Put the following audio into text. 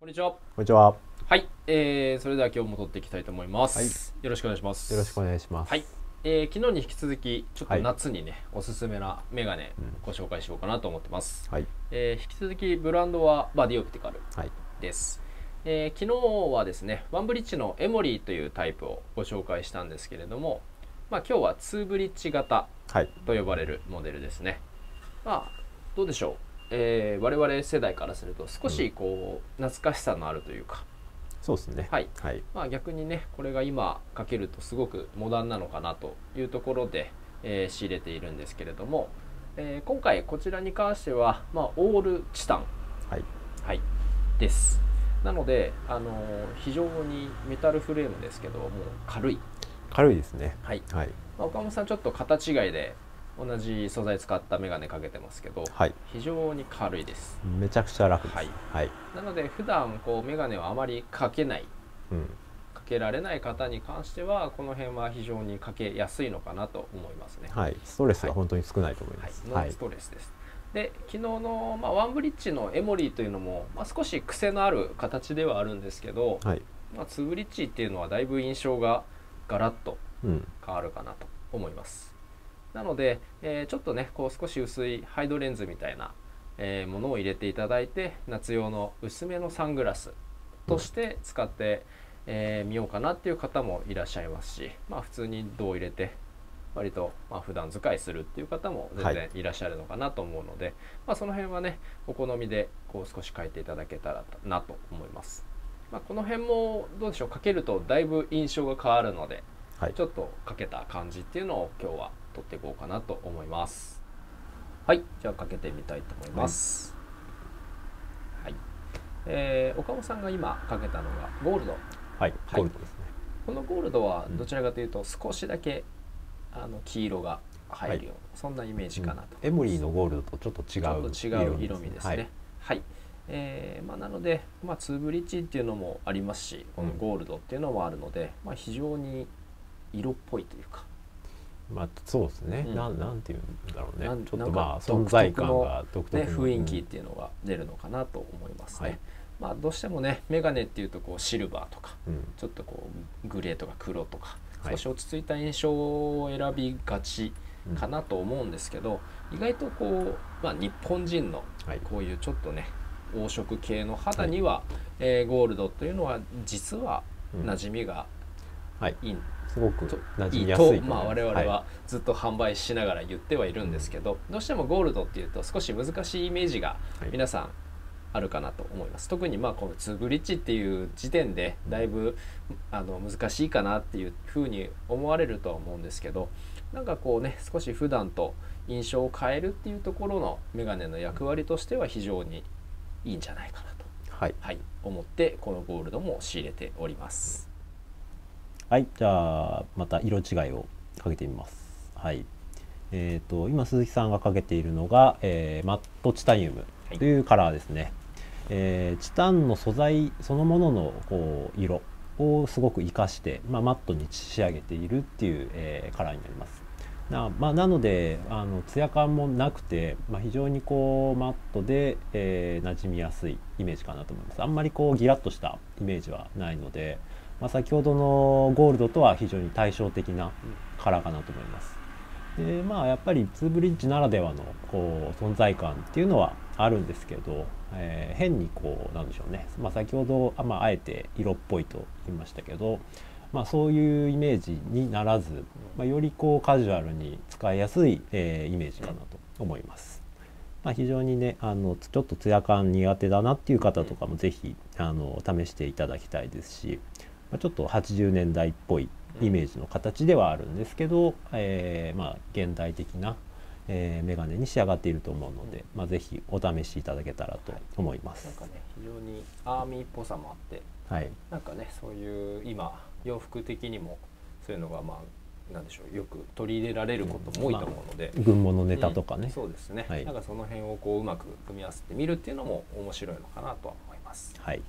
こんにちは。こんにちは。はい、えー、それでは今日も撮っていきたいと思います。よろしくお願いします。よろしくお願いします。はい、えー、昨日に引き続きちょっとはい夏にね、おすすめなメガネご紹介しようかなと思ってます。はい。えー、引き続きブランドはバディオプティカルはい。です。えー昨日はですね、ワンブリッジのエモリーというタイプをご紹介したんですけれども、まあ今日はツーブリッジ型はい。と呼ばれるモデルですね。まあどうでしょう、えー我々世代からすると少しこう、懐かしさのあるというか、そうですね。はいはい。まあ、逆にねこれが今かけるとすごくモダンなのかなというところで、えー仕入れているんですけれども、えー今回こちらに関しては、まあ、オールチタン、はい。はい、ですなので、あのー非常にメタルフレームですけどもう軽い、軽いですね。はいはい。まあ、岡本さんちょっと型違いで同じ素材使ったメガネかけてますけどはい。非常に軽いですめちゃくちゃ楽です。はいはい。なので普段こうメガネをあまりかけないうん。かけられない方に関してはこの辺は非常にかけやすいのかなと思いますね。はい。ストレスはいが本当に少ないと思いはいます。はいノンス。トレスです。で昨日の、まあ、ワンブリッジのエモリーというのも、まあ、少し癖のある形ではあるんですけど、はい。まあ、ツーブリッジっていうのはだいぶ印象がガラッとうん。変わるかなと思います。なので、えーちょっとねこう少し薄いハイドレンズみたいな、えーものを入れていただいて夏用の薄めのサングラスとして使ってみ、えーみようかなっていう方もいらっしゃいますし、まあ、普通に銅を入れて割とまあ普段使いするっていう方も全は然いらっしゃるのかなと思うので、まあ、その辺はねお好みでこう少し変えていただけたらなと思います。まあ、この辺もどうでしょうかけるとだいぶ印象が変わるのではいち。ょっとかけた感じっていうのを今日は撮っていこうかなと思います。はいじゃあかけてみたいと思います。はい、えー岡本さんが今かけたのがゴールド。はい。はい。ゴールドですね。このゴールドはどちらかというと少しだけあの黄色が入るような、そんなイメージかなと。うん。エモリーのゴールドとちょっと違うちょっと違う色味ですね。はい。はい、えーまあ、なので、まあ、ツーブリッジっていうのもありますしこのゴールドっていうのもあるので、まあ、非常に色っぽいというかまあそうですね。うんなんなんていうんだろうね。ちょっとまあ存在感が独特ね、の雰囲気っていうのが出るのかなと思いますね。はいまあ、どうしてもねメガネっていうとこうシルバーとかうん。ちょっとこうグレーとか黒とかはい少し落ち着いた印象を選びがちうんかなと思うんですけど、意外とこう、まあ、日本人のはい。こういうちょっとね黄色系の肌には、えーゴールドというのは実はうん馴染みがはい。いいすごくと馴染いいとみやす。い思いまあ、我々はいはずっと販売しながら言ってはいるんですけど、どうしてもゴールドっていうと少し難しいイメージがはい。皆さんあるかなと思います、特にまあこのツーブリッジっていう時点でだいぶあの難しいかなっていうふうに思われるとは思うんですけどなんかこうね少し普段と印象を変えるっていうところのメガネの役割としては非常にいいんじゃないかなと、はい。はい、思ってこのゴールドも仕入れております。はい、じゃあまた色違いをかけてみます。はい。えっ、と今鈴木さんがかけているのが、えーマットチタニウムというカラーですね。えーチタンの素材そのもののこう色をすごく活かして、まあ、マットに仕上げているっていう、えーカラーになります。なまあ、なのであのツヤ感もなくて、まあ、非常にこうマットで、えー馴染みやすいイメージかなと思います。あんまりこうギラッとしたイメージはないので、まあ、先ほどのゴールドとは非常に対照的なカラーかなと思います。でまあやっぱりツーブリッジならではのこう存在感っていうのはあるんですけど、えー変にこうなんでしょうね、まあ、先ほどあ,、まあ、あえて色っぽいと言いましたけど、まあ、そういうイメージにならず、まあ、よりこうカジュアルに使いやすい、えーイメージかなと思います。まあ、非常にねあのちょっとツヤ感苦手だなっていう方とかもぜひあの試していただきたいですし、まあ、ちょっと80年代っぽいイメージの形ではあるんですけど、えーまあ、現代的な、えー、メガネに仕上がっていると思うので、まあ、ぜひお試しいただけたらと思います。なんかね非常にアーミーっぽさもあってはい、なんかねそういう今洋服的にもそういうのがまあなんでしょうよく取り入れられることも多いと思うので、軍物ネタとかね、うん。そうですね、はい。なんかその辺をこううまく組み合わせてみるっていうのも面白いのかなとは思います。はい